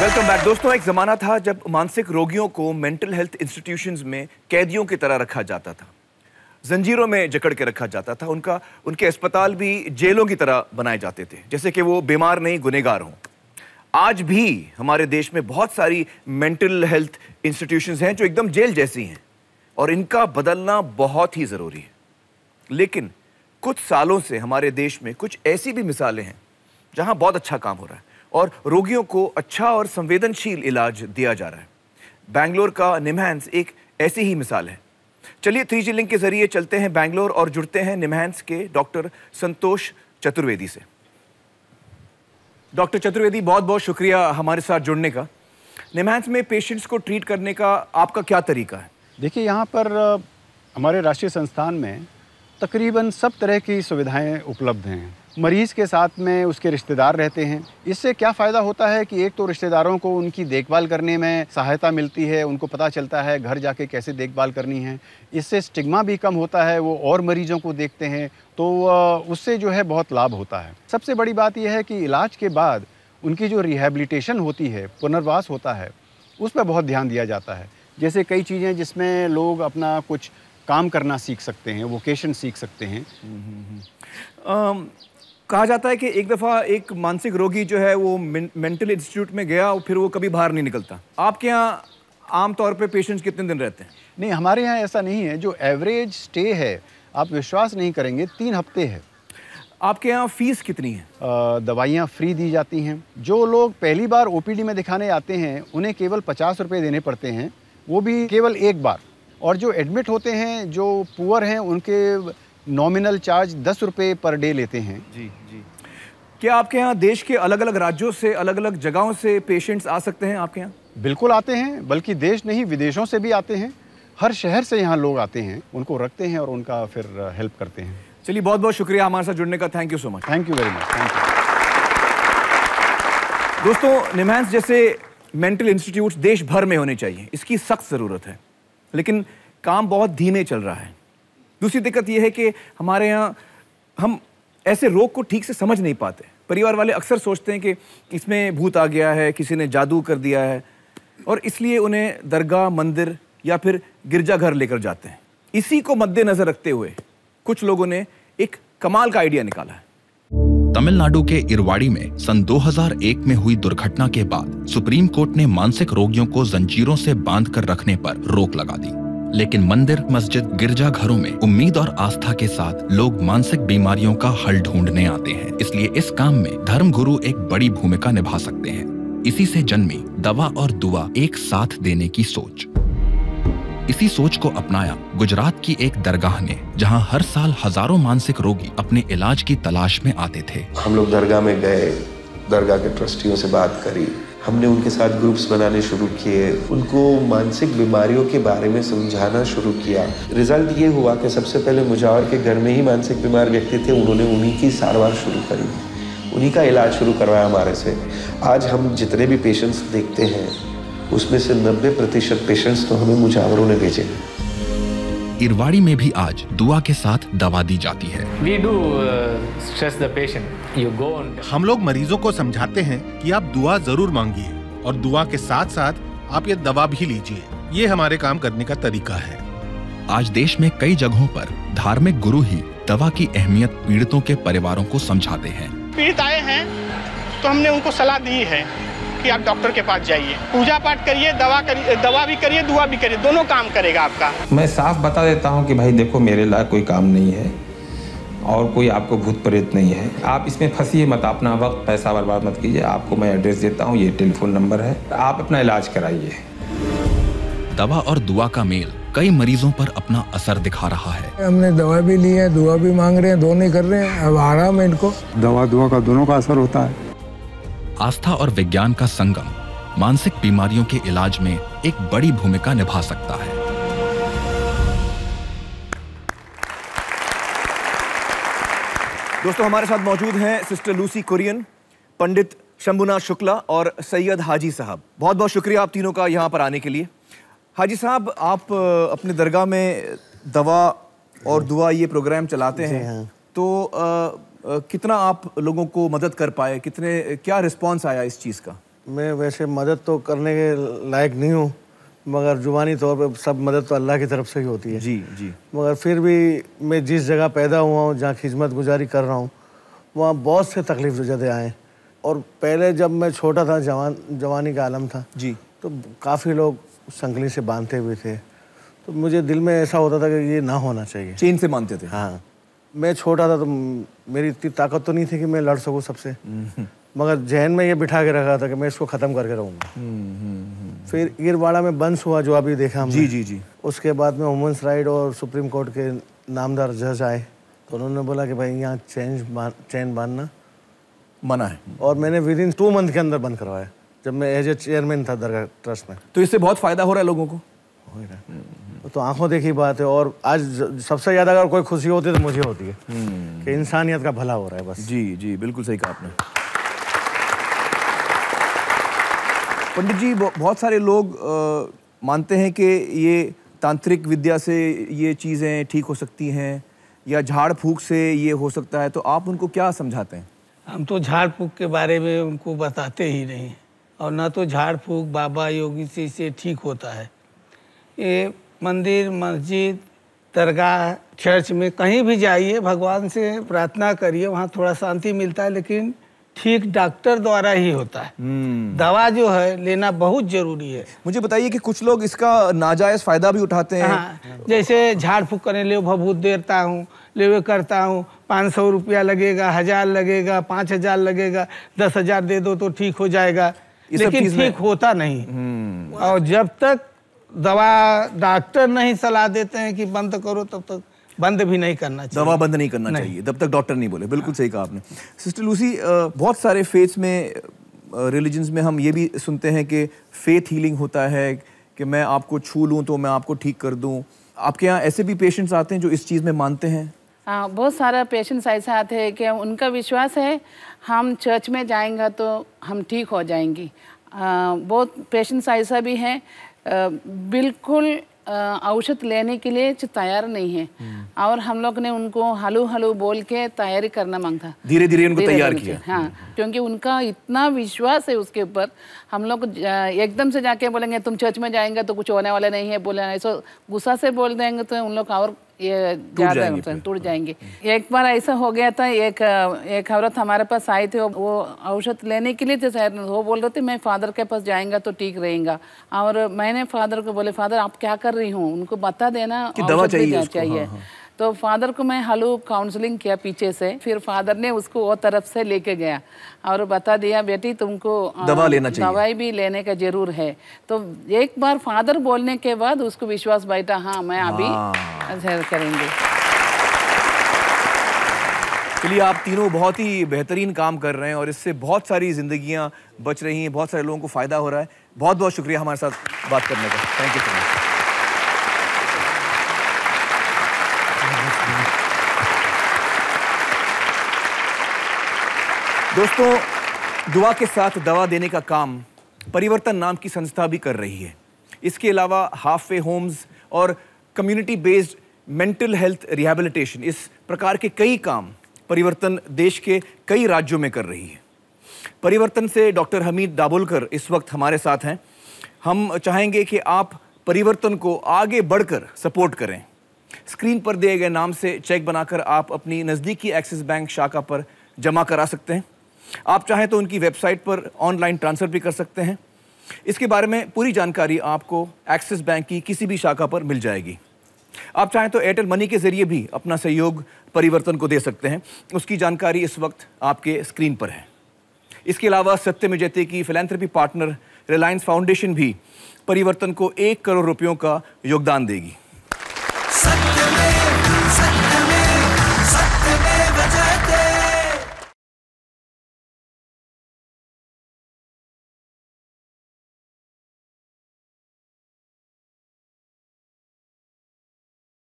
Welcome back दोस्तों, एक जमाना था जब मानसिक रोगियों को मेंटल हेल्थ इंस्टीट्यूशंस में कैदियों की तरह रखा जाता था। जंजीरों में जकड़ के रखा जाता था। उनका, उनके अस्पताल भी जेलों की तरह बनाए जाते थे, जैसे कि वो बीमार नहीं गुनेगार हों। आज भी हमारे देश में बहुत सारी मेंटल हेल्थ इंस्टीट्यूशंस हैं जो एकदम जेल जैसी हैं। और इनका बदलना बहुत ही ज़रूरी है। लेकिन कुछ सालों से हमारे देश में कुछ ऐसी भी मिसालें हैं जहाँ बहुत अच्छा काम हो रहा है और रोगियों को अच्छा और संवेदनशील इलाज दिया जा रहा है। बैंगलोर का निमहैंस एक ऐसी ही मिसाल है। चलिए थ्री जी लिंक के ज़रिए चलते हैं बैंगलोर और जुड़ते हैं निमहैंस के डॉक्टर संतोष चतुर्वेदी से। डॉक्टर चतुर्वेदी बहुत बहुत शुक्रिया हमारे साथ जुड़ने का। निमहैंस में पेशेंट्स को ट्रीट करने का आपका क्या तरीका है? देखिए, यहाँ पर हमारे राष्ट्रीय संस्थान में तकरीबन सब तरह की सुविधाएँ उपलब्ध हैं। मरीज़ के साथ में उसके रिश्तेदार रहते हैं। इससे क्या फ़ायदा होता है कि एक तो रिश्तेदारों को उनकी देखभाल करने में सहायता मिलती है, उनको पता चलता है घर जाके कैसे देखभाल करनी है। इससे स्टिग्मा भी कम होता है, वो और मरीजों को देखते हैं तो उससे जो है बहुत लाभ होता है। सबसे बड़ी बात यह है कि इलाज के बाद उनकी जो रिहेबिलिटेशन होती है, पुनर्वास होता है, उस पर बहुत ध्यान दिया जाता है। जैसे कई चीज़ें जिसमें लोग अपना कुछ काम करना सीख सकते हैं वोकेशन सीख सकते हैं। अम, कहा जाता है कि एक दफ़ा एक मानसिक रोगी जो है वो मेंटल इंस्टीट्यूट में गया और फिर वो कभी बाहर नहीं निकलता। आपके यहाँ आमतौर पे पेशेंट्स कितने दिन रहते हैं? नहीं हमारे यहाँ ऐसा नहीं है। जो एवरेज स्टे है आप विश्वास नहीं करेंगे तीन हफ़्ते है। आपके यहाँ फ़ीस कितनी है? दवाइयाँ फ्री दी जाती हैं। जो लोग पहली बार ओपीडी में दिखाने आते हैं उन्हें केवल पचास रुपये देने पड़ते हैं। वो भी केवल एक बार। और जो एडमिट होते हैं जो पुअर हैं उनके नॉमिनल चार्ज दस रुपये पर डे लेते हैं। जी जी। क्या आपके यहाँ देश के अलग अलग राज्यों से अलग अलग जगहों से पेशेंट्स आ सकते हैं आपके यहाँ? बिल्कुल आते हैं बल्कि देश नहीं विदेशों से भी आते हैं। हर शहर से यहाँ लोग आते हैं उनको रखते हैं और उनका फिर हेल्प करते हैं। चलिए बहुत बहुत शुक्रिया हमारे साथ जुड़ने का। Thank you so much thank you very much thank you दोस्तों निमहैंस जैसे मेंटल इंस्टीट्यूट देश भर में होने चाहिए। इसकी सख्त ज़रूरत है। लेकिन काम बहुत धीमे चल रहा है। दूसरी दिक्कत यह है कि हमारे यहाँ हम ऐसे रोग को ठीक से समझ नहीं पाते। परिवार वाले अक्सर सोचते हैं कि इसमें भूत आ गया है, किसी ने जादू कर दिया है और इसलिए उन्हें दरगाह, मंदिर या फिर गिरजाघर लेकर जाते हैं। इसी को मद्देनजर रखते हुए कुछ लोगों ने एक कमाल का आइडिया निकाला है। तमिलनाडु के इरवाड़ी में सन 2001 में हुई दुर्घटना के बाद सुप्रीम कोर्ट ने मानसिक रोगियों को जंजीरों से बाँध कर रखने पर रोक लगा दी। लेकिन मंदिर, मस्जिद गिरजा घरों में उम्मीद और आस्था के साथ लोग मानसिक बीमारियों का हल ढूँढने आते हैं। इसलिए इस काम में धर्म गुरु एक बड़ी भूमिका निभा सकते हैं। इसी से जन्मी दवा और दुआ एक साथ देने की सोच। इसी सोच को अपनाया गुजरात की एक दरगाह ने, जहाँ हर साल हज़ारों मानसिक रोगी अपने इलाज की तलाश में आते थे। हम लोग दरगाह में गए, दरगाह के ट्रस्टियों से बात करी। हमने उनके साथ ग्रुप्स बनाने शुरू किए, उनको मानसिक बीमारियों के बारे में समझाना शुरू किया। रिज़ल्ट ये हुआ कि सबसे पहले मुजावर के घर में ही मानसिक बीमार व्यक्ति थे, उन्होंने उन्हीं की सारवार शुरू करी। उन्हीं का इलाज शुरू करवाया हमारे से। आज हम जितने भी पेशेंट्स देखते हैं उसमें से 90 प्रतिशत पेशेंट्स तो हमें मुजावरों ने भेजे। इरवाड़ी में भी आज दुआ के साथ दवा दी जाती है। We do uh, stress the patient. You go and हम लोग मरीजों को समझाते हैं कि आप दुआ ज़रूर मांगिए और दुआ के साथ साथ आप ये दवा भी लीजिए। ये हमारे काम करने का तरीका है। आज देश में कई जगहों पर धार्मिक गुरु ही दवा की अहमियत पीड़ितों के परिवारों को समझाते हैं। पीड़ित आए हैं तो हमने उनको सलाह दी है। कि आप डॉक्टर के पास जाइए। पूजा पाठ करिए दवा करिए दवा भी करिए दुआ भी करिए दोनों काम करेगा आपका। मैं साफ़ बता देता हूँ कि भाई देखो मेरे लायक कोई काम नहीं है और कोई आपको भूत प्रेत नहीं है। आप इसमें फंसिए मत अपना वक्त पैसा बर्बाद मत कीजिए। आपको मैं एड्रेस देता हूँ ये टेलीफोन नंबर है। आप अपना इलाज कराइए। दवा और दुआ का मेल कई मरीजों पर अपना असर दिखा रहा है। हमने दवा भी ली है दुआ भी मांग रहे हैं दोनों ही कर रहे हैं। अब आराम है इनको। दवा दुआ का दोनों का असर होता है। आस्था और विज्ञान का संगम मानसिक बीमारियों के इलाज में एक बड़ी भूमिका निभा सकता है। दोस्तों हमारे साथ मौजूद हैं सिस्टर लूसी कुरियन पंडित शंभुनाथ शुक्ला और सैयद हाजी साहब। बहुत बहुत शुक्रिया आप तीनों का यहाँ पर आने के लिए। हाजी साहब आप अपने दरगाह में दवा और दुआ ये प्रोग्राम चलाते हैं। हाँ। तो अ, कितना आप लोगों को मदद कर पाए? कितने क्या रिस्पांस आया इस चीज़ का? मैं वैसे मदद तो करने के लायक नहीं हूँ मगर जुबानी तौर पे सब मदद तो अल्लाह की तरफ़ से ही होती है। जी जी। मगर फिर भी मैं जिस जगह पैदा हुआ हूँ जहाँ खिदमत गुजारी कर रहा हूँ वहाँ बहुत से तकलीफ़ जदे आए और पहले जब मैं छोटा था जवान जवानी का आलम था जी। तो काफ़ी लोग संगली से बांधते हुए थे। तो मुझे दिल में ऐसा होता था कि ये ना होना चाहिए। चेन से मानते थे? हाँ। मैं छोटा था तो मेरी इतनी ताकत तो नहीं थी कि मैं लड़ सकूँ सबसे। मगर जहन में ये बिठा के रखा था कि मैं इसको ख़त्म करके रहूँगा। फिर ईरवाड़ा में बंस हुआ जो अभी देखा हमने। जी जी जी। उसके बाद में वुमेंस राइट और सुप्रीम कोर्ट के नामदार जज आए। तो उन्होंने बोला कि भाई यहाँ चेंज बाँध चैन बांधना। मना है। और मैंने विद इन टू मंथ के अंदर बंद करवाया जब मैं एज ए चेयरमैन था दरगाह ट्रस्ट में। तो इससे बहुत फ़ायदा हो रहा है लोगों को? हो ही रहा। तो आँखों देखी बात है और आज सबसे ज़्यादा अगर कोई खुशी होती है तो मुझे होती है। कि इंसानियत का भला हो रहा है बस। जी जी बिल्कुल सही कहा आपने। पंडित जी बहुत सारे लोग अ, मानते हैं कि ये तांत्रिक विद्या से ये चीज़ें ठीक हो सकती हैं या झाड़ फूक से ये हो सकता है तो आप उनको क्या समझाते हैं? हम तो झाड़ फूक के बारे में उनको बताते ही नहीं। और ना तो झाड़ फूक बाबा योगी से इसे ठीक होता है। ये मंदिर मस्जिद दरगाह चर्च में कहीं भी जाइए भगवान से प्रार्थना करिए वहाँ थोड़ा शांति मिलता है लेकिन ठीक डॉक्टर द्वारा ही होता है। दवा जो है लेना बहुत ज़रूरी है। मुझे बताइए कि कुछ लोग इसका नाजायज फ़ायदा भी उठाते हैं। हाँ जैसे झाड़ फूक करने ले बहुत देरता हूँ ले वो करता हूँ पाँच सौ रुपया लगेगा हज़ार लगेगा पाँच हज़ार लगेगा दस हज़ार दे दो तो ठीक हो जाएगा। लेकिन ठीक होता नहीं। और जब तक दवा डॉक्टर नहीं सलाह देते हैं कि बंद करो तब तक बंद भी नहीं करना चाहिए। दवा बंद नहीं करना नहीं। चाहिए जब तक डॉक्टर नहीं बोले। बिल्कुल सही कहा आपने। सिस्टर लूसी बहुत सारे फेथ्स में रिलीजन्स में हम ये भी सुनते हैं कि फेथ हीलिंग होता है कि मैं आपको छू लूँ तो मैं आपको ठीक कर दूँ। आपके यहाँ ऐसे भी पेशेंट्स आते हैं जो इस चीज़ में मानते हैं? हाँ बहुत सारा पेशेंट्स ऐसे आते हैं कि उनका विश्वास है हम चर्च में जाएँगे तो हम ठीक हो जाएँगी। बहुत पेशेंट्स ऐसा भी हैं बिल्कुल औषध लेने के लिए तैयार नहीं है। और हम लोग ने उनको हलू हलू बोल के तैयारी करना मांगा। धीरे धीरे उनको तैयार किया। हाँ क्योंकि उनका इतना विश्वास है उसके ऊपर हम लोग एकदम से जाके बोलेंगे तुम चर्च में जाएँगे तो कुछ होने वाला नहीं है। बोले ऐसा गुस्सा से बोल देंगे तो उन लोग और ये ज़्यादा जाएँगे होता है, टूट जाएँगे। एक बार ऐसा हो गया था एक एक औरत हमारे पास आई थी वो- औषध लेने के लिए थे शायद वो बोल रहे थे मैं फादर के पास जाएँगा तो ठीक रहेगा। और मैंने फादर को बोले फादर आप क्या कर रही हूँ? उनको बता देना दवा चाहिए चाहिए हाँ, हाँ। तो फादर को मैं हलू काउंसलिंग किया पीछे से फिर फादर ने उसको वो तरफ़ से लेके गया और बता दिया बेटी तुमको दवा लेना चाहिए। दवाई भी लेने का ज़रूर है। तो एक बार फादर बोलने के बाद उसको विश्वास बैठा हाँ मैं अभी करेंगे। चलिए आप तीनों बहुत ही बेहतरीन काम कर रहे हैं और इससे बहुत सारी जिंदगियाँ बच रही हैं बहुत सारे लोगों को फ़ायदा हो रहा है। बहुत बहुत शुक्रिया हमारे साथ बात करने का। थैंक यू सो मच दोस्तों, दुआ के साथ दवा देने का काम परिवर्तन नाम की संस्था भी कर रही है। इसके अलावा हाफ़ वे होम्स और community based mental health rehabilitation इस प्रकार के कई काम परिवर्तन देश के कई राज्यों में कर रही है। परिवर्तन से डॉक्टर हमीद दाबोलकर इस वक्त हमारे साथ हैं। हम चाहेंगे कि आप परिवर्तन को आगे बढ़कर सपोर्ट करें। स्क्रीन पर दिए गए नाम से चेक बनाकर आप अपनी नज़दीकी एक्सिस बैंक शाखा पर जमा करा सकते हैं। आप चाहें तो उनकी वेबसाइट पर ऑनलाइन ट्रांसफ़र भी कर सकते हैं। इसके बारे में पूरी जानकारी आपको एक्सिस बैंक की किसी भी शाखा पर मिल जाएगी। आप चाहें तो एयरटेल मनी के ज़रिए भी अपना सहयोग परिवर्तन को दे सकते हैं। उसकी जानकारी इस वक्त आपके स्क्रीन पर है। इसके अलावा सत्यम जयते की फिलेंथ्रपी पार्टनर रिलायंस फाउंडेशन भी परिवर्तन को एक करोड़ रुपयों का योगदान देगी।